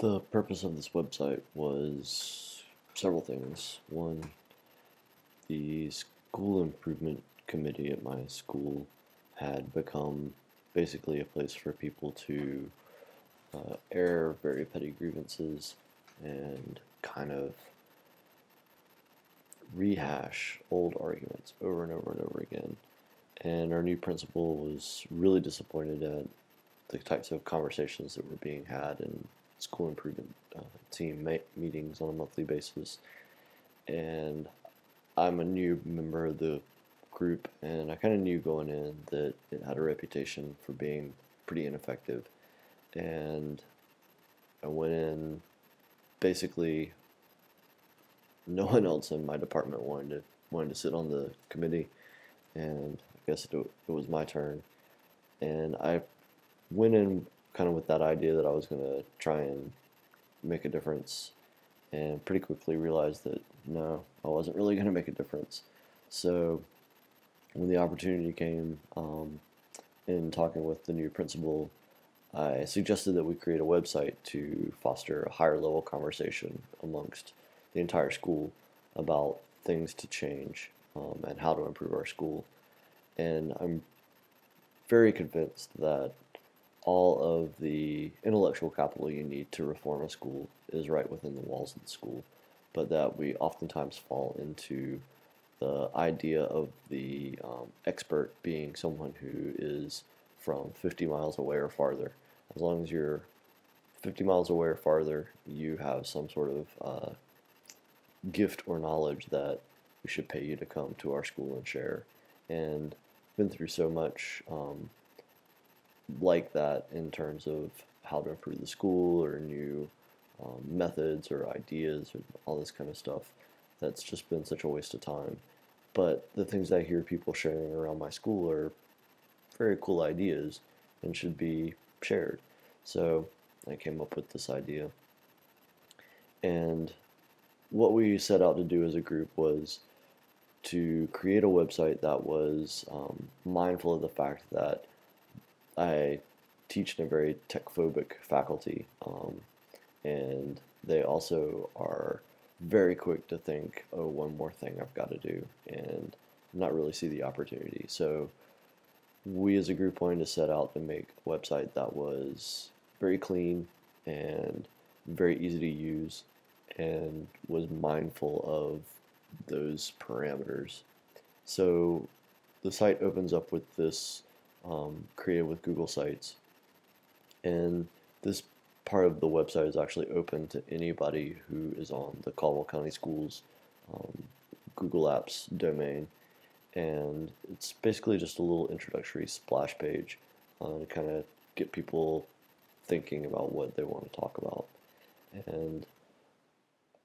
The purpose of this website was several things. One, the school improvement committee at my school had become basically a place for people to uh, air very petty grievances and kind of rehash old arguments over and over and over again. And our new principal was really disappointed at the types of conversations that were being had in school improvement uh, team ma- meetings on a monthly basis. And I'm a new member of the group, and I kind of knew going in that it had a reputation for being pretty ineffective. And I went in basically no one else in my department wanted to wanted to sit on the committee, and I guess it, it was my turn. And I went in kind of with that idea that I was going to try and make a difference, and pretty quickly realized that no, I wasn't really going to make a difference. So when the opportunity came, um, in talking with the new principal, I suggested that we create a website to foster a higher level conversation amongst the entire school about things to change um, and how to improve our school. And I'm very convinced that all of the intellectual capital you need to reform a school is right within the walls of the school, but that we oftentimes fall into the idea of the um, expert being someone who is from 50 miles away or farther. As long as you're 50 miles away or farther, you have some sort of uh, gift or knowledge that we should pay you to come to our school and share. And been through so much um, like that in terms of how to improve the school or new um, methods or ideas or all this kind of stuff. That's just been such a waste of time. But the things I hear people sharing around my school are very cool ideas and should be shared. So I came up with this idea. And what we set out to do as a group was to create a website that was um, mindful of the fact that I teach in a very tech phobic faculty, um, and they also are very quick to think, oh, one more thing I've got to do, and not really see the opportunity. So we as a group wanted to set out to make a website that was very clean and very easy to use and was mindful of those parameters. So the site opens up with this um, created with Google Sites, and this part of the website is actually open to anybody who is on the Caldwell County Schools um, Google Apps domain, and it's basically just a little introductory splash page uh, to kind of get people thinking about what they want to talk about. And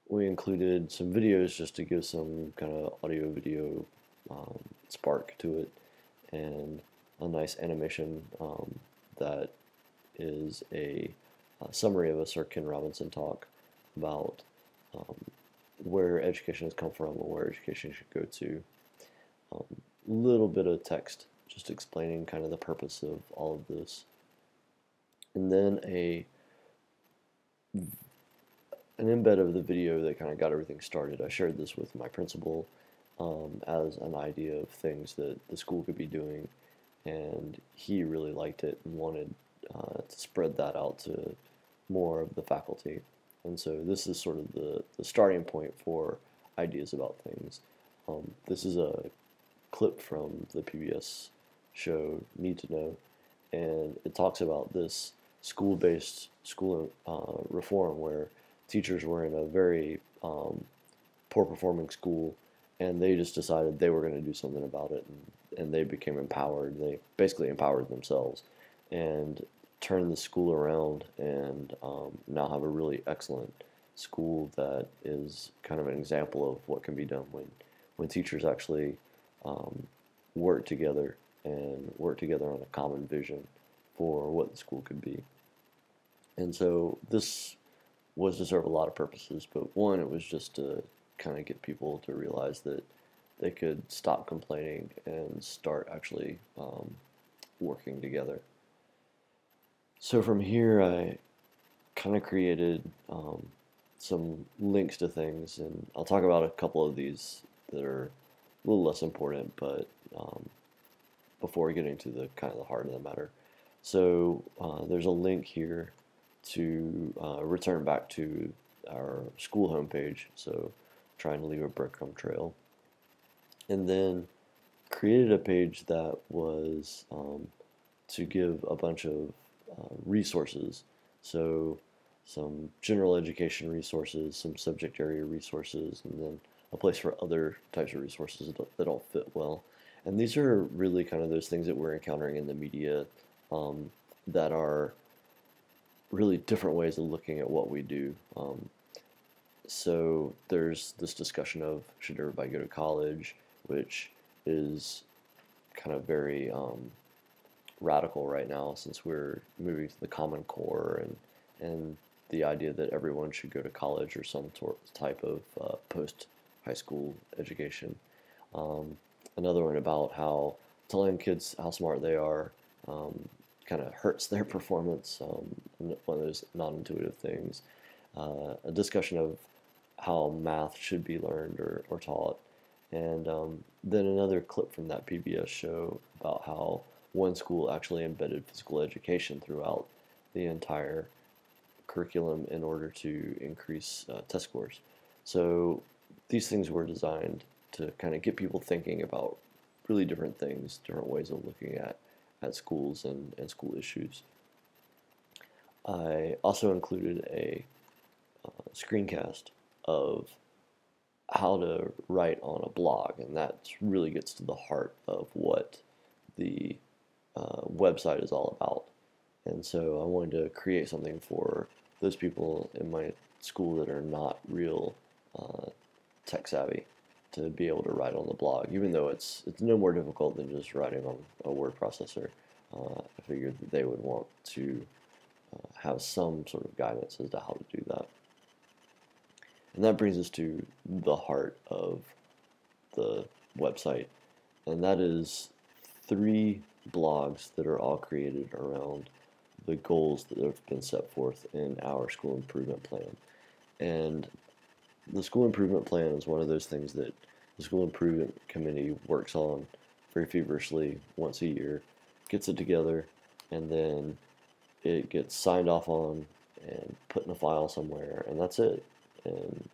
we included some videos just to give some kind of audio video um, spark to it. And a nice animation um, that is a, a, summary of a Sir Ken Robinson talk about um, where education has come from and where education should go to. A um, little bit of text just explaining kind of the purpose of all of this. And then a an embed of the video that kind of got everything started. I shared this with my principal um, as an idea of things that the school could be doing, and he really liked it and wanted uh, to spread that out to more of the faculty. And so this is sort of the, the starting point for ideas about things. Um, this is a clip from the PBS show Need to Know, and it talks about this school-based school uh, reform where teachers were in a very um, poor performing school and they just decided they were going to do something about it and, and they became empowered. They basically empowered themselves and turned the school around and um, now have a really excellent school that is kind of an example of what can be done when when teachers actually um, work together and work together on a common vision for what the school could be. And so this was to serve a lot of purposes, but one, it was just to kind of get people to realize that they could stop complaining and start actually um, working together. So from here, I kind of created um, some links to things, and I'll talk about a couple of these that are a little less important, but um, before getting to the kind of the heart of the matter. So uh, there's a link here to uh, return back to our school homepage. So trying to leave a breadcrumb trail. And then created a page that was um, to give a bunch of uh, resources. So some general education resources, some subject area resources, and then a place for other types of resources that don't fit well. And these are really kind of those things that we're encountering in the media um, that are really different ways of looking at what we do. Um, so there's this discussion of should everybody go to college, which is kind of very um, radical right now since we're moving to the Common Core and and the idea that everyone should go to college or some type of uh, post high school education. Um, another one about how telling kids how smart they are um, kind of hurts their performance, um, one of those non intuitive things. Uh, a discussion of how math should be learned or, or taught. And um, then another clip from that PBS show about how one school actually embedded physical education throughout the entire curriculum in order to increase uh, test scores. So these things were designed to kind of get people thinking about really different things, different ways of looking at, at schools and, and school issues. I also included a uh, screencast of how to write on a blog, and that really gets to the heart of what the uh, website is all about. And so I wanted to create something for those people in my school that are not real uh, tech savvy to be able to write on the blog, even though it's it's no more difficult than just writing on a word processor. Uh, I figured that they would want to uh, have some sort of guidance as to how to do that. And that brings us to the heart of the website, and that is three blogs that are all created around the goals that have been set forth in our school improvement plan. And the school improvement plan is one of those things that the school improvement committee works on very feverishly once a year, gets it together, and then it gets signed off on and put in a file somewhere, and that's it. And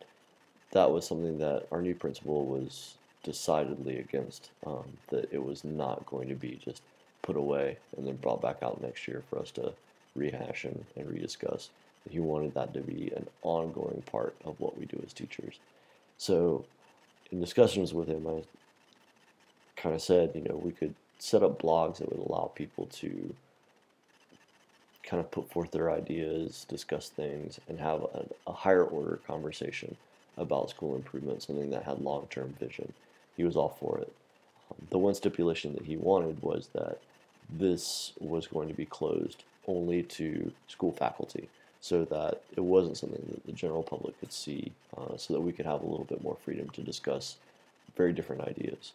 that was something that our new principal was decidedly against, um, that it was not going to be just put away and then brought back out next year for us to rehash and, and rediscuss. He wanted that to be an ongoing part of what we do as teachers. So, in discussions with him, I kind of said, you know, we could set up blogs that would allow people to kind of put forth their ideas, discuss things, and have a, a higher order conversation about school improvement, something that had long term vision. He was all for it. Um, the one stipulation that he wanted was that this was going to be closed only to school faculty so that it wasn't something that the general public could see, uh, so that we could have a little bit more freedom to discuss very different ideas.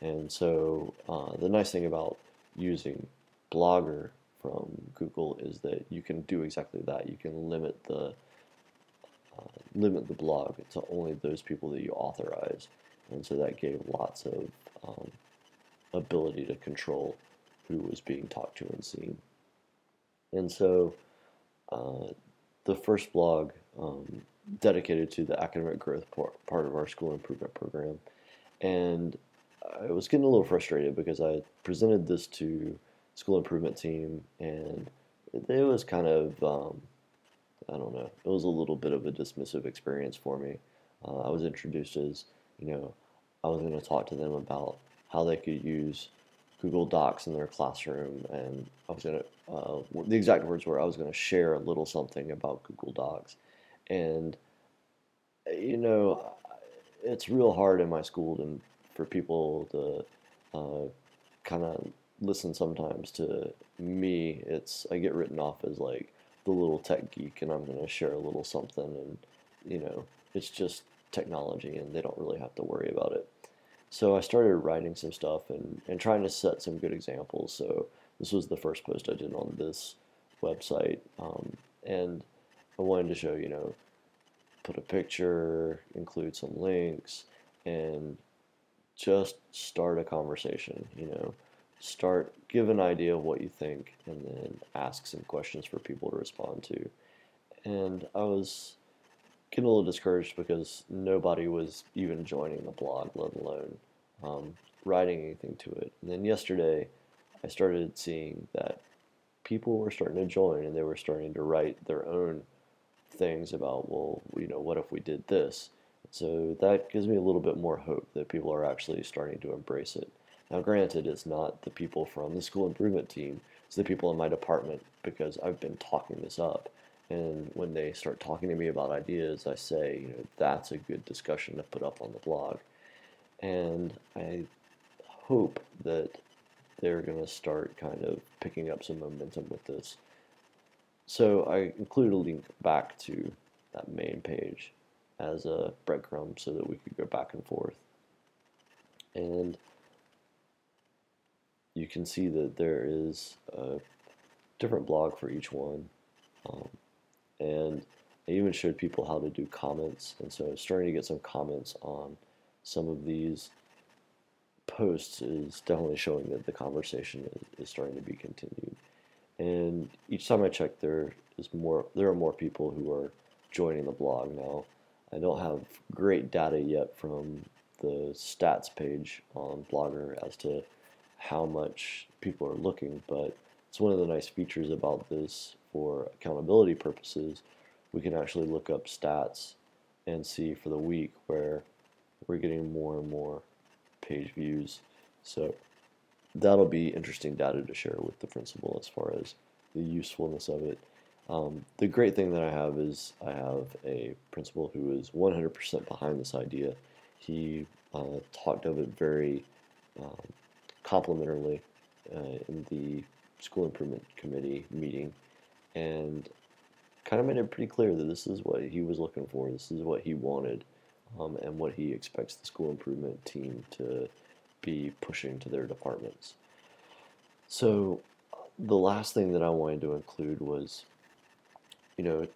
And so uh, the nice thing about using Blogger from Google is that you can do exactly that. You can limit the uh, limit the blog to only those people that you authorize, and so that gave lots of um, ability to control who was being talked to and seen. And so uh, the first blog um, dedicated to the academic growth part of our school improvement program. And I was getting a little frustrated because I presented this to school improvement team and it was kind of um, I don't know it was a little bit of a dismissive experience for me. Uh, I was introduced as you know I was going to talk to them about how they could use Google Docs in their classroom, and I was gonna uh, the exact words were I was gonna share a little something about Google Docs, and you know it's real hard in my school to, for people to uh, kind of listen sometimes to me. It's I get written off as like the little tech geek, and I'm gonna share a little something, and you know it's just technology, and they don't really have to worry about it. So I started writing some stuff and, and trying to set some good examples. So this was the first post I did on this website. Um, and I wanted to show, you know, put a picture, include some links, and just start a conversation, you know. Start, give an idea of what you think, and then ask some questions for people to respond to. And I was getting a little discouraged because nobody was even joining the blog, let alone um, writing anything to it. And then yesterday, I started seeing that people were starting to join and they were starting to write their own things about, well, you know, what if we did this? So that gives me a little bit more hope that people are actually starting to embrace it. Now, granted, it's not the people from the school improvement team, it's the people in my department because I've been talking this up. And when they start talking to me about ideas, I say, you know, that's a good discussion to put up on the blog. And I hope that they're going to start kind of picking up some momentum with this. So I included a link back to that main page as a breadcrumb so that we could go back and forth. And you can see that there is a different blog for each one. Um, and I even showed people how to do comments. And so starting to get some comments on some of these posts is definitely showing that the conversation is, is starting to be continued. And each time I check, there is more. There are more people who are joining the blog now. I don't have great data yet from the stats page on Blogger as to how much people are looking, but it's one of the nice features about this for accountability purposes. We can actually look up stats and see for the week where we're getting more and more page views. So that'll be interesting data to share with the principal as far as the usefulness of it. Um, the great thing that I have is I have a principal who is 100% behind this idea. He uh, talked of it very um, complimentarily uh, in the school improvement committee meeting and kind of made it pretty clear that this is what he was looking for. This is what he wanted um, and what he expects the school improvement team to be pushing to their departments. So the last thing that I wanted to include was, you know,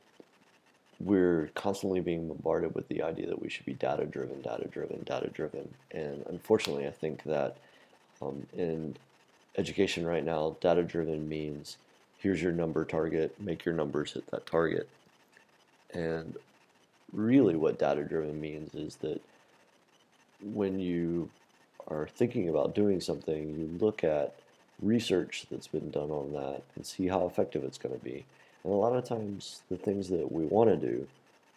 we're constantly being bombarded with the idea that we should be data driven, data driven, data driven. And unfortunately, I think that um, in education right now, data driven means here's your number target, make your numbers hit that target. And really what data driven means is that when you are thinking about doing something, you look at research that's been done on that and see how effective it's going to be. And a lot of times, the things that we want to do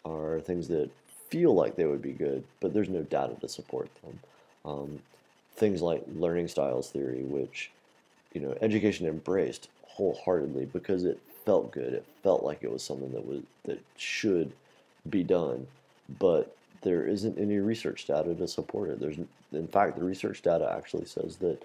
are things that feel like they would be good, but there's no data to support them. Um, things like learning styles theory, which you know education embraced wholeheartedly because it felt good. It felt like it was something that was that should be done, but there isn't any research data to support it. There's, in fact, the research data actually says that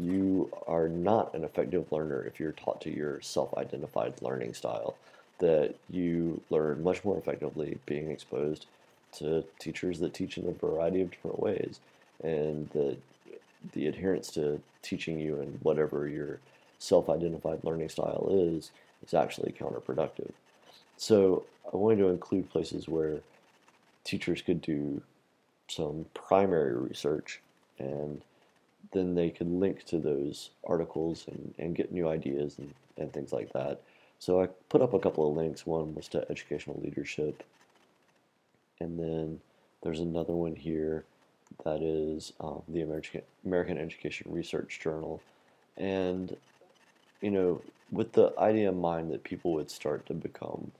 you are not an effective learner if you're taught to your self-identified learning style. That you learn much more effectively being exposed to teachers that teach in a variety of different ways, and that the adherence to teaching you and whatever your self-identified learning style is is actually counterproductive. So I wanted to include places where teachers could do some primary research and then they could link to those articles and, and get new ideas and, and things like that. So I put up a couple of links. One was to educational leadership, and then there's another one here that is um, the American American Education Research Journal, and you know, with the idea in mind that people would start to become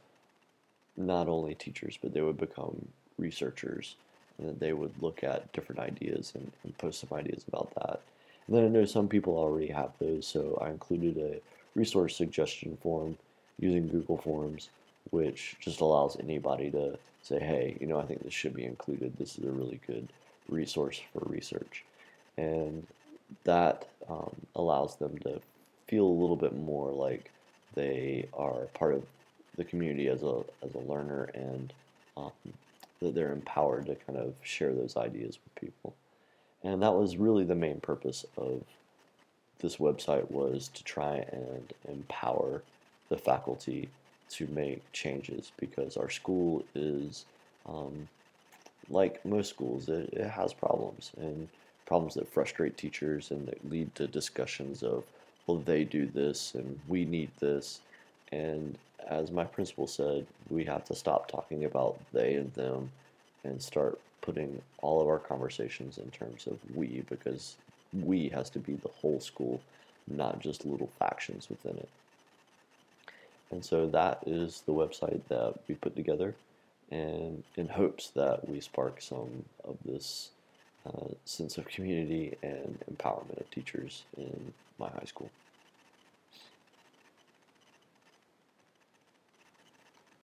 not only teachers, but they would become researchers, and that they would look at different ideas and, and post some ideas about that. And then I know some people already have those, so I included a resource suggestion form using Google Forms, which just allows anybody to say, hey, you know, I think this should be included. This is a really good resource for research. And that um, allows them to feel a little bit more like they are part of the community as a as a learner and um, that they're empowered to kind of share those ideas with people. And that was really the main purpose of this website was to try and empower the faculty to make changes because our school is um, like most schools, it, it has problems and problems that frustrate teachers and that lead to discussions of, well, they do this and we need this. And as my principal said, we have to stop talking about they and them and start putting all of our conversations in terms of we because we has to be the whole school, not just little factions within it. And so that is the website that we put together and in hopes that we spark some of this uh, sense of community and empowerment of teachers in my high school.